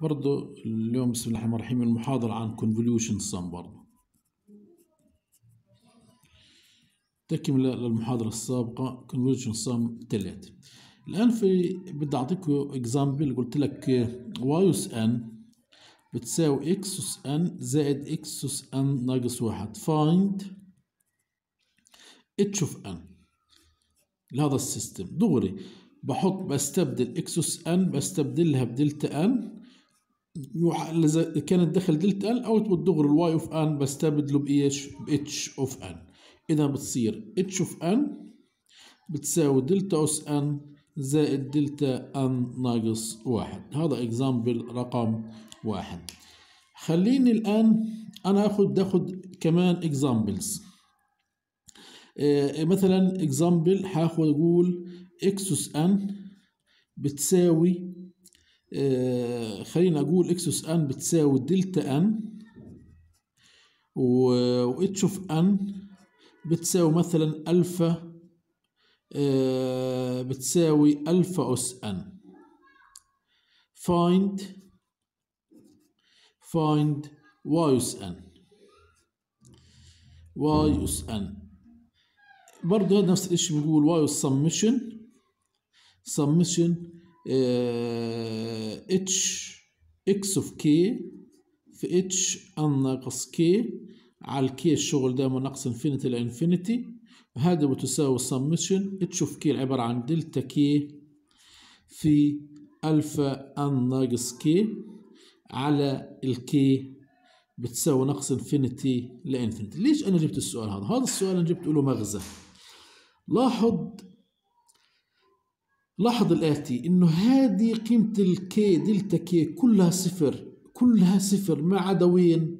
برضو اليوم بسم الله الرحمن الرحيم المحاضرة عن convolution sum برضو. تكملة للمحاضرة السابقة convolution sum تلاتة الآن في بدي أعطيكم example قلت لك y أس n بتساوي x أس n زائد x أس n ناقص واحد. find h of n. لهذا السيستم. دغري بحط بستبدل x أس n بستبدلها ب delta n. اذا كانت دخل delta n output دغري ال y of n بستبدله بايش؟ ب h of n إذا بتصير h of n بتساوي delta of n زائد delta n ناقص واحد. هذا example رقم واحد. خليني الآن أنا آخذ اخذ كمان examples إيه مثلا example هاخذ أقول إكس اس ان بتساوي خلينا أقول إكس اس ان بتساوي delta n و h of n بتساوي مثلا ألفا آه بتساوي ألفا أس n find find y of n y of n برضه نفس الشيء بنقول y summation. Summation h x of k في h n ناقص k على ال k الشغل ده ناقص infinity ل infinity وهذا بتساوي سمشن اتش اوف كي عبارة عن delta k في alpha n ناقص k على ال k بتساوي ناقص infinity ل infinity ليش أنا جبت السؤال هذا؟ هذا السؤال أنا جبت له مغزى. لاحظ لاحظ الآتي إنه هذه قيمة ال k delta k كلها صفر كلها صفر ما عدا وين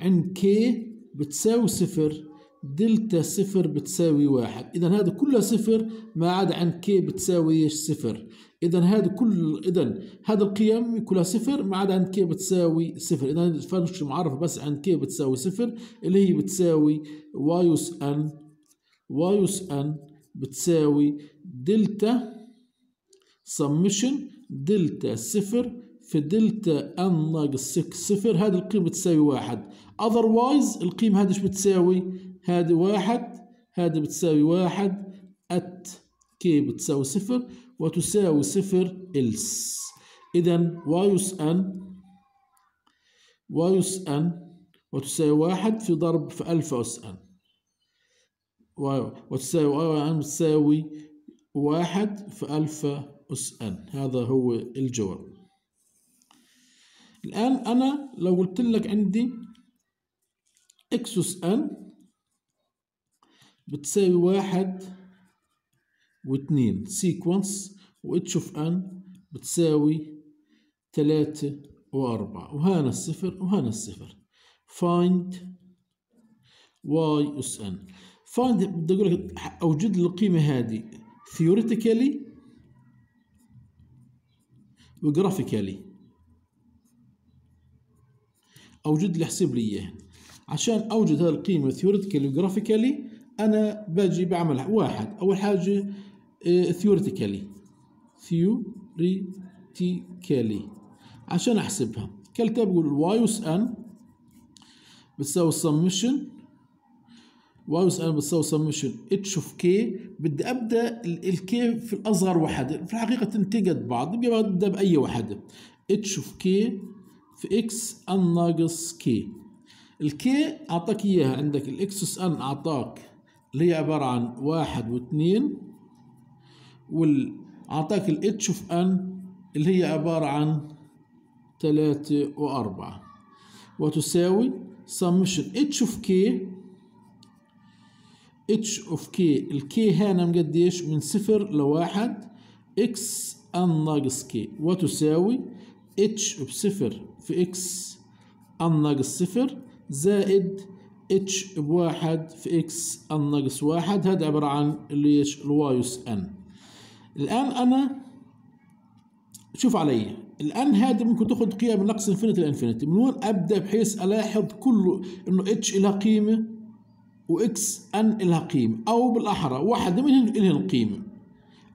عند k بتساوي صفر دلتا صفر بتساوي واحد. إذا هذا كلها صفر ما عدا عند k بتساوي صفر. إذا هذا كل إذا هذا القيم كلها صفر ما عدا عند k بتساوي صفر. إذا ال function معرفة بس عند k بتساوي صفر اللي هي بتساوي y of n y of n بتساوي delta summation delta صفر في delta n ناقص 6 صفر. هذه القيمة بتساوي واحد. Otherwise القيمة هذه إيش بتساوي؟ هذه واحد هذه بتساوي واحد. at k بتساوي صفر وتساوي صفر else. إذا y of n y of n وتساوي واحد في ضرب في ألفا أس n وتساوي y n بتساوي واحد في ألفا أس n هذا هو الجواب. الآن أنا لو قلت لك عندي إكس أس ان بتساوي واحد واثنين. sequence و h of n بتساوي ثلاثة وأربعة. وهنا الصفر وهنا الصفر. Find y of n find بدي أقول لك أوجد القيمة هذه. Theoretically و graphically أوجد لي احسب لي إياه. عشان أوجد هذه القيمة theoretically و graphically أنا باجي بعمل واحد. أول حاجة theoretically theoretically عشان أحسبها. كالتالي بقول y اس n بتساوي ال summation y اس n بتساوي summation h of k بدي أبدأ ال k في الأصغر وحدة. في الحقيقة تنتقد بعض ببدا بأي وحدة. h of k في x n ناقص k ال k أعطاك إياها. عندك ال x اس n أعطاك اللي هي عبارة عن واحد واثنين وال أعطاك ال h of n اللي هي عبارة عن ثلاثة وأربعة. وتساوي سمشن اتش اوف كي اتش اوف كي الكي هنا مقديش من صفر لواحد. x n ناقص k وتساوي h بصفر في x n ناقص صفر زائد h بواحد في x n ناقص واحد. هذا عبارة عن إيش ال y اس n الآن أنا شوف علي. الآن هذا ممكن تأخذ قيم من نقص infinity ل infinity. من وين أبدأ بحيث ألاحظ كله إنه اتش لها قيمة و x n لها قيمة أو بالأحرى واحدة منهن لها القيمه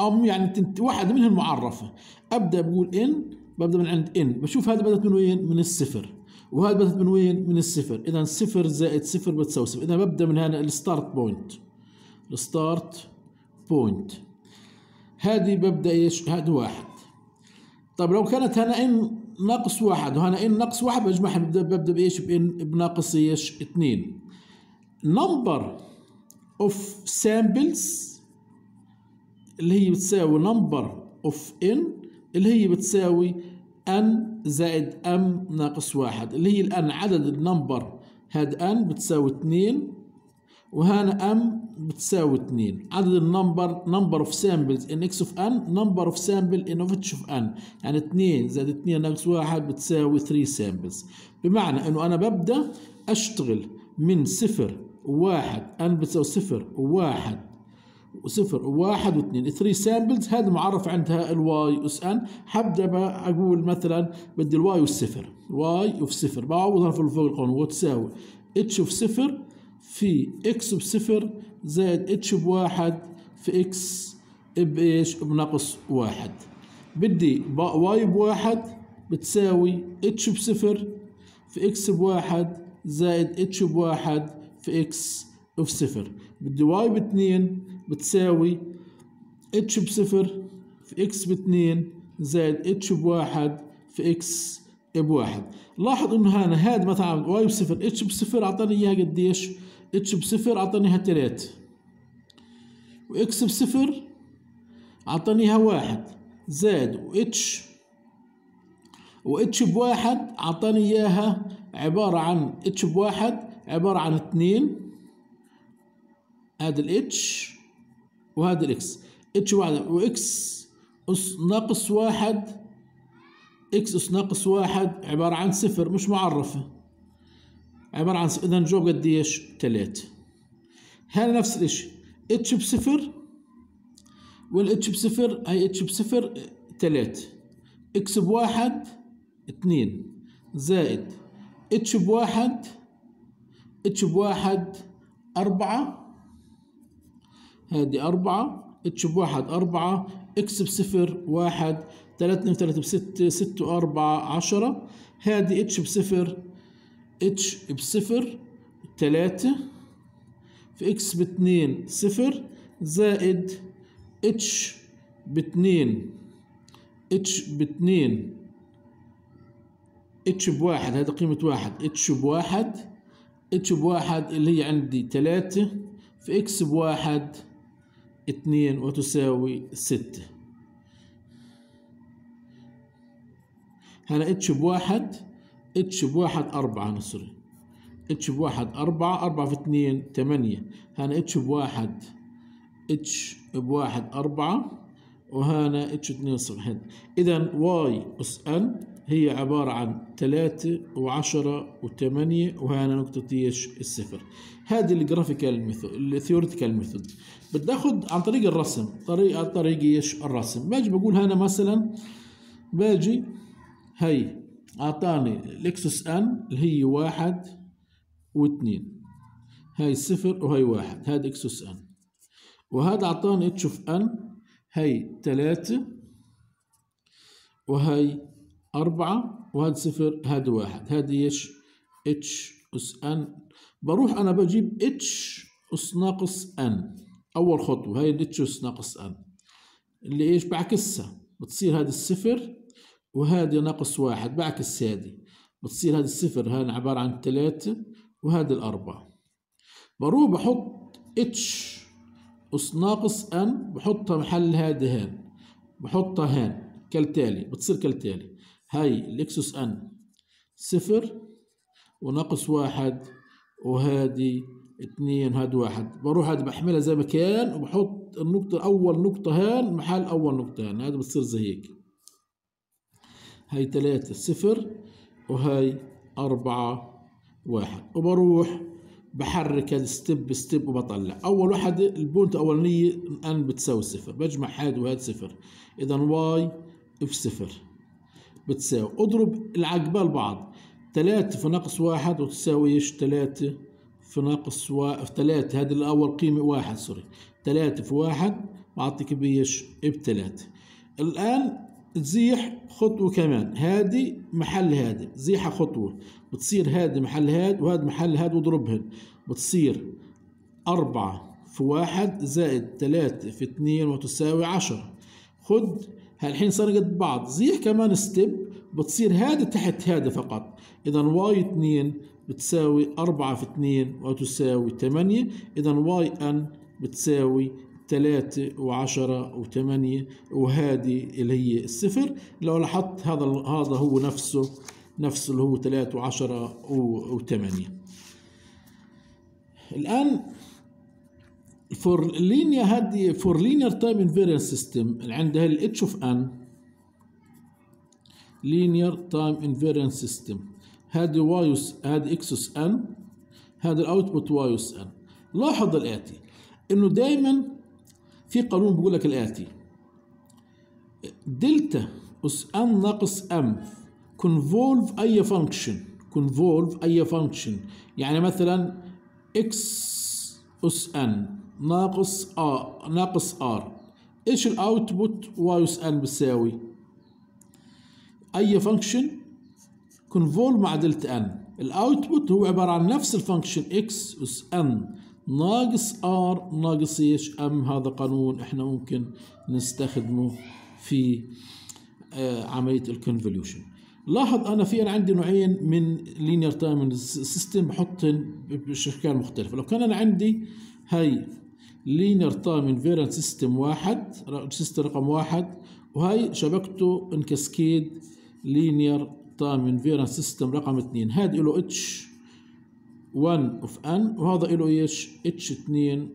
أو يعني تنت واحدة منهن معرفة. أبدأ بقول إن ببدأ من عند n. بشوف هذا بدأت من وين؟ من الصفر. وهذا بدأت من وين؟ من الصفر. اذا صفر زائد صفر بتساوي صفر. اذا ببدأ من هنا ال start point ال start point هذه ببدأ إيش؟ هذا واحد. طيب لو كانت هنا n ناقص واحد وهنا n ناقص واحد بجمعها ببدأ بإيش؟ بان بناقص إيش؟ اثنين. Number of samples اللي هي بتساوي number of n اللي هي بتساوي n زائد m ناقص واحد. اللي هي الآن عدد ال number هاد n بتساوي اتنين وهنا m بتساوي اتنين. عدد ال number number of samples in x of n number of sample in of h of n. يعني اتنين زائد اتنين ناقص واحد بتساوي 3 samples. بمعنى إنه أنا ببدأ أشتغل من صفر وواحد n بتساوي صفر وواحد وصفر وواحد واثنين. 3 samples هذا معرف عندها ال y اس n. حبدأ أقول مثلا بدي ال y والصفر y وفي صفر. بعوضها في فوق القانون. وتساوي اتش في صفر في إكس بصفر زائد اتش بواحد في إكس بايش بناقص واحد. بدي واي بواحد بتساوي اتش بصفر في إكس بواحد زائد اتش بواحد في إكس في صفر. بدي واي باثنين بتساوي اتش بصفر في إكس باثنين زائد اتش بواحد في إكس بواحد. لاحظ إنه هنا هذا مثلا واي بصفر اتش بصفر أعطاني إياها قديش؟ اتش بصفر أعطاني إياها ثلاثة و x بصفر أعطاني إياها واحد زائد واتش واتش بواحد أعطاني إياها عبارة عن اتش بواحد عبارة عن اثنين. هذا الاتش وهذا الاكس اتش واحد واكس أس ناقص واحد. x أس ناقص واحد عبارة عن صفر مش معرفة. عبارة عن اذا جواب قديش؟ تلاتة هذا نفس الإشي. اتش بصفر والاتش بصفر هي اتش بصفر تلاتة إكس بواحد اتنين زائد اتش بواحد اتش بواحد أربعة هذه أربعة اتش بواحد أربعة إكس بصفر واحد تلاتة تلاتة بستة ستة وأربعة عشرة هذه اتش بصفر اتش بصفر تلاتة في إكس باتنين صفر زائد اتش باتنين اتش باتنين اتش بواحد هذا قيمة واحد اتش بواحد اتش بواحد اللي هي عندي تلاتة في x بواحد اتنين وتساوي ستة. هنا اتش بواحد اتش بواحد أربعة نصري. اتش بواحد أربعة أربعة في اتنين تمانية. هنا اتش بواحد اتش بواحد أربعة وهنا اتش اتنين صفر. إذا y أس n هي عبارة عن ثلاثة وعشرة وثمانية وهنا نقطة إيش الصفر. هذه ال graphical method ال theoretical method بدي اخذ عن طريق الرسم طريقة طريق إيش؟ الرسم. باجي بقول هنا مثلا باجي هي أعطاني ال x اس n اللي هي واحد واثنين. هاي صفر وهي واحد هذا x اس n وهذا أعطاني h of n هي ثلاثة وهي أربعة وهذا صفر هذا واحد. هذا إيش؟ اتش أس أن. بروح أنا بجيب اتش أس ناقص أن. أول خطوة هاي الاتش أس ناقص أن. اللي إيش؟ بعكسها بتصير هذا الصفر وهذه ناقص واحد بعكس هذه. بتصير هذا الصفر هان عبارة عن ثلاثة وهذا الأربعة. بروح بحط اتش أس ناقص أن بحطها محل هذا هان بحطها هان كالتالي. بتصير كالتالي. هاي الاكسس ان صفر وناقص واحد وهذه اثنين هاد واحد. بروح هذا بحملها زي ما كان وبحط النقطة أول نقطة هان محل أول نقطة هان. هذا بتصير زي هيك. هاي ثلاثة صفر وهاي أربعة واحد. وبروح بحرك هذا step step وبطلع. أول واحد ال point الأولانية n بتساوي صفر. بجمع هاد وهاد صفر. إذا y of صفر. بتساوي. اضرب اللي قبال بعض ثلاثة في ناقص واحد وتساوي إيش؟ ثلاثة في ناقص و... في ثلاثة هذه الأول قيمة واحد sorry ثلاثة في واحد بعطيك بيش بثلاثة الآن تزيح خطوة كمان. هادي محل هادي. زيحة خطوة. بتصير هادي محل هاد وهاد محل هاد واضربهن. بتصير أربعة في واحد زائد ثلاثة في اثنين وتساوي عشرة. خد الحين صار قد بعض. زيح كمان step بتصير هذا تحت هذا فقط. إذا y 2 بتساوي 4 في 2 وتساوي 8 إذا y n بتساوي 3 و10 و8 وهذه اللي هي الصفر. لو لاحظت هذا هذا هو نفسه نفسه اللي هو 3 و10 و8 الآن for linear هذه for linear time invariant system اللي عندها ال h of n linear time invariant system هذه واي هذه إكس اس ان هذا ال output y of n لاحظ الآتي. إنه دائما في قانون بيقول لك الآتي. delta of n ناقص m convolve أي function convolve أي function يعني مثلا x of n ناقص آ ناقص r. إيش ال output y of n بتساوي؟ أي function convolve مع delta n ال output هو عبارة عن نفس ال function x of n ناقص r ناقص إيش؟ m هذا قانون إحنا ممكن نستخدمه في آه عملية ال convolution لاحظ أنا في أنا عندي نوعين من linear time system بحطهم باشكال مختلفه لو كان أنا عندي هاي linear time invariant system واحد system رقم واحد. وهي شبكته in cascade linear time invariant system رقم اثنين. هذا له h 1 of n وهذا له إيش؟ h 2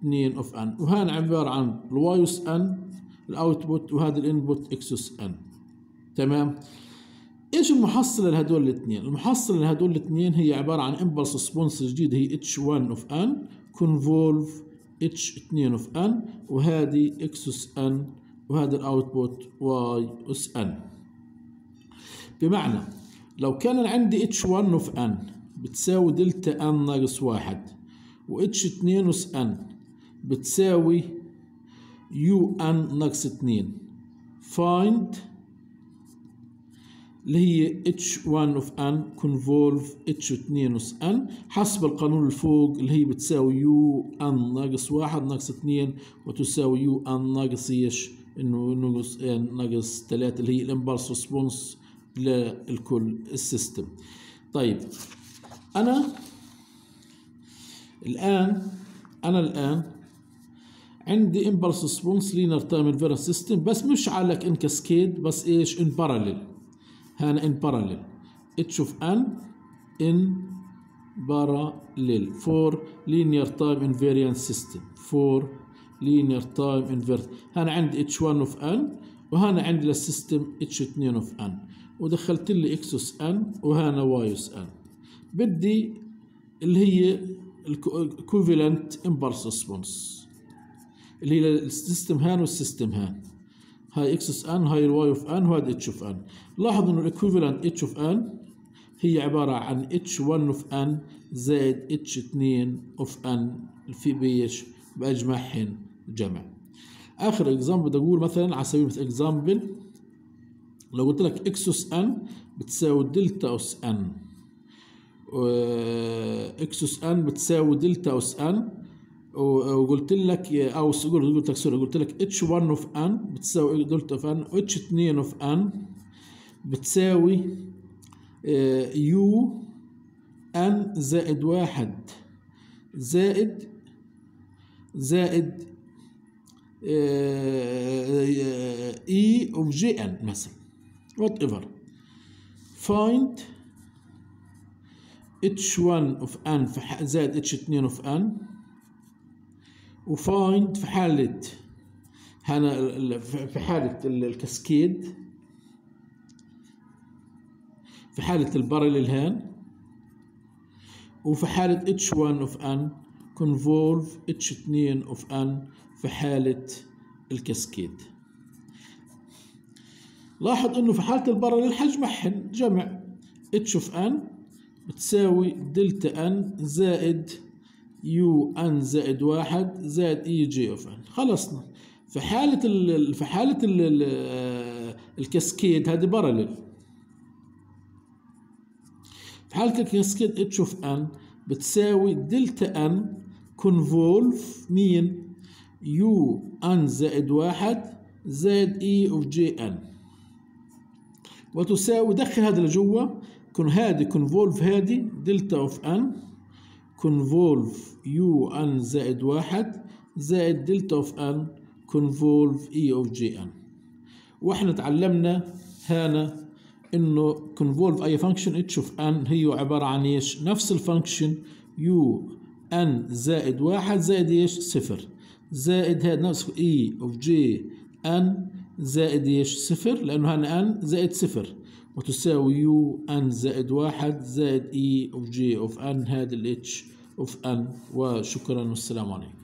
2 of n. وهان عبارة عن ال y of n ال output وهذا ال input x of n. تمام؟ إيش المحصله لهدول الاثنين؟ المحصله لهدول الاثنين هي عبارة عن impulse response جديده هي h 1 of n convolve h 2 of n وهذه إكس اس ان وهذا ال output y of n بمعنى لو كان عندي h 1 of n بتساوي delta n ناقص واحد و اتش 2 اس ان بتساوي u n ناقص 2 find اللي هي h1 of n convolve h2 of n حسب القانون اللي فوق اللي هي بتساوي u n ناقص واحد ناقص اثنين وتساوي u n ناقص إيش؟ إنه ناقص ناقص ثلاثة اللي هي ال impulse response للكل ال system. طيب أنا الآن أنا الآن عندي impulse response linear time invariant system بس مش على in cascade بس إيش in parallel هنا in parallel h of n in parallel for linear time invariant system for linear time invariant هنا عندي h 1 of n وهنا عندي لل system h 2 of n ودخلت لي إكس اس ان وهنا y of n بدي اللي هي ال equivalent impulse response اللي هي ال system هان وال system هان. هاي إكس اس ان هاي ال y of n وهذا h of n لاحظ إنه ال equivalent h of n هي عبارة عن h 1 of n زائد h 2 of n في بيش باجمعهن جمع. آخر example بدي أقول مثلا على سبيل المثال example لو قلت لك x of n بتساوي delta of n x of n بتساوي delta of n وقلت لك أو قلت لك sorry قلت لك h 1 of n بتساوي delta of n h 2 of n بتساوي u n زائد واحد. زائد زائد a of g n مثلا. whatever find H 1 of N زائد H 2 of N و find في حالة هنا في حالة ال cascade في حالة ال parallel هان وفي حالة H1 of N convolve H2 of N في حالة ال cascade. لاحظ إنه في حالة ال parallel حجمعهن جمع H of N بتساوي delta N زائد u N زائد واحد زائد A J of N خلصنا. في حالة ال في حالة ال ال ال cascade هذه parallel في حالة ال cascade H of N بتساوي delta N convolve مين؟ u N زائد واحد زائد A of J N وتساوي دخل هذا لجوا كن هذه convolve هذه delta of N convolve u N زائد واحد زائد delta of N convolve A of J N وإحنا تعلمنا هنا إنه convolve أي function H of N هي عبارة عن إيش؟ نفس ال function u N زائد واحد زائد إيش؟ صفر. زائد هذا نفس A of J N زائد إيش؟ صفر لأنه هنا N زائد صفر. وتساوي u N زائد واحد زائد A of J of N هذا ال H of N وشكرا والسلام عليكم.